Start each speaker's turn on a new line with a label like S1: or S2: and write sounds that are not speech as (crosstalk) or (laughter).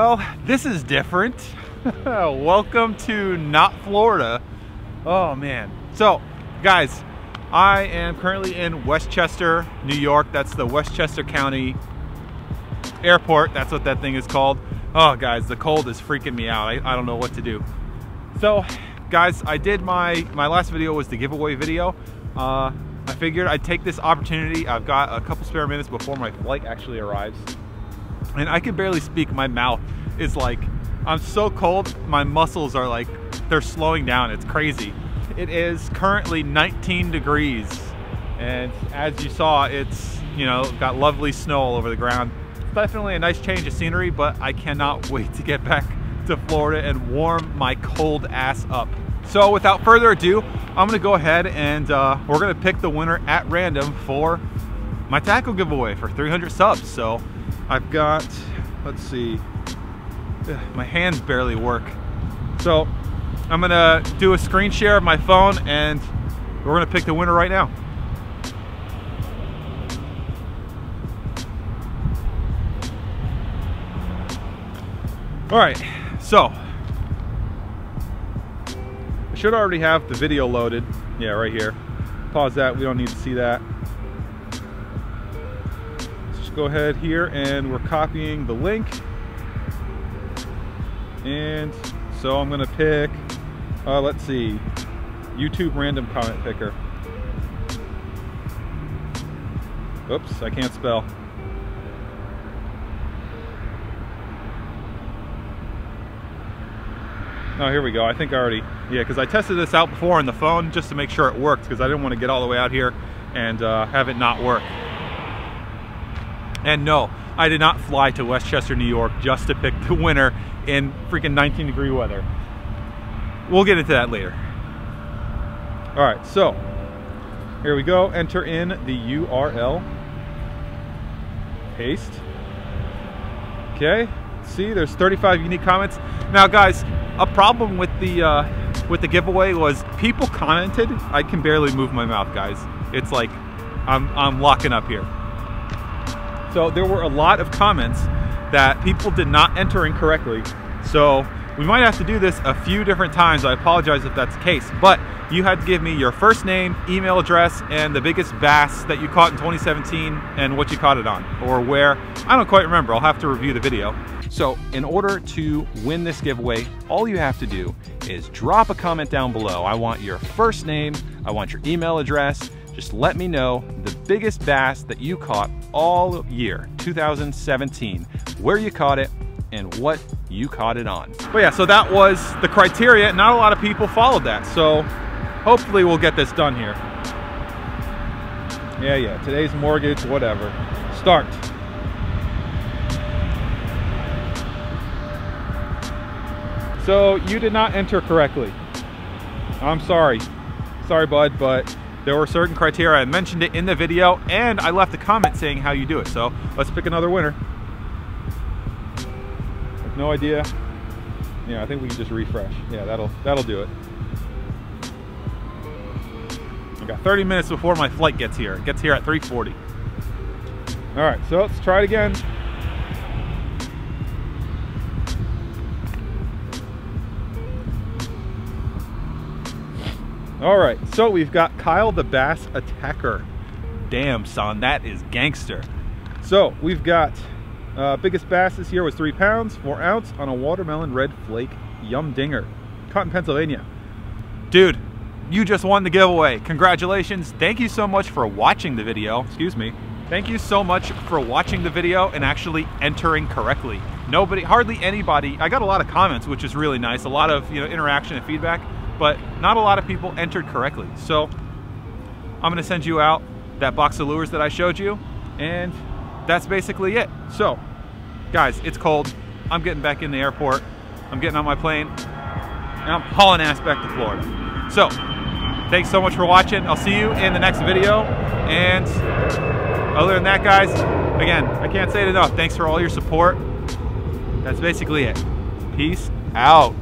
S1: Well, this is different. (laughs) Welcome to not Florida. Oh man. So, guys, I am currently in Westchester, New York. That's the Westchester County Airport. That's what that thing is called. Oh, guys, the cold is freaking me out. I, I don't know what to do. So, guys, I did my, my last video was the giveaway video. Uh, I figured I'd take this opportunity. I've got a couple spare minutes before my flight actually arrives. And I can barely speak. My mouth is like, I'm so cold, my muscles are like, they're slowing down. It's crazy. It is currently 19 degrees. And as you saw, it's, you know, got lovely snow all over the ground. It's definitely a nice change of scenery, but I cannot (laughs) wait to get back to Florida and warm my cold ass up. So without further ado, I'm gonna go ahead and uh, we're gonna pick the winner at random for my tackle giveaway for 300 subs. So I've got, let's see, my hands barely work. So I'm gonna do a screen share of my phone and we're gonna pick the winner right now. All right, so I should already have the video loaded. Yeah, right here. Pause that, we don't need to see that. Go ahead here and we're copying the link. And so I'm gonna pick, uh, let's see, YouTube random comment picker. Oops, I can't spell. Oh, here we go. I think I already, yeah, because I tested this out before on the phone just to make sure it worked because I didn't want to get all the way out here and uh, have it not work. And no, I did not fly to Westchester, New York just to pick the winner in freaking 19 degree weather. We'll get into that later. All right, so here we go. Enter in the URL. Paste. Okay, see there's 35 unique comments. Now guys, a problem with the uh, with the giveaway was people commented. I can barely move my mouth, guys. It's like I'm I'm locking up here. So there were a lot of comments that people did not enter incorrectly. So we might have to do this a few different times. I apologize if that's the case, but you had to give me your first name, email address, and the biggest bass that you caught in 2017 and what you caught it on or where. I don't quite remember. I'll have to review the video. So in order to win this giveaway, all you have to do is drop a comment down below. I want your first name, I want your email address. Just let me know the biggest bass that you caught all year, 2017, where you caught it, and what you caught it on. But yeah, so that was the criteria. Not a lot of people followed that. So hopefully we'll get this done here. Yeah, yeah, today's mortgage, whatever. Start. So you did not enter correctly. I'm sorry. Sorry, bud, but there were certain criteria. I mentioned it in the video and I left a comment saying how you do it. So let's pick another winner. I've no idea. Yeah, I think we can just refresh. Yeah, that'll that'll do it. I got 30 minutes before my flight gets here. It gets here at 3:40. All right, so let's try it again. All right, so we've got Kyle the Bass Attacker. Damn, son, that is gangster. So we've got uh, biggest bass this year was three pounds, four ounce on a watermelon red flake yum dinger. Caught in Pennsylvania. Dude, you just won the giveaway. Congratulations. Thank you so much for watching the video. Excuse me. Thank you so much for watching the video and actually entering correctly. Nobody, hardly anybody, I got a lot of comments, which is really nice. A lot of you know interaction and feedback but not a lot of people entered correctly. So I'm gonna send you out that box of lures that I showed you, and that's basically it. So, guys, it's cold. I'm getting back in the airport. I'm getting on my plane, and I'm hauling ass back to Florida. So, thanks so much for watching. I'll see you in the next video, and other than that, guys, again, I can't say it enough. Thanks for all your support. That's basically it. Peace out.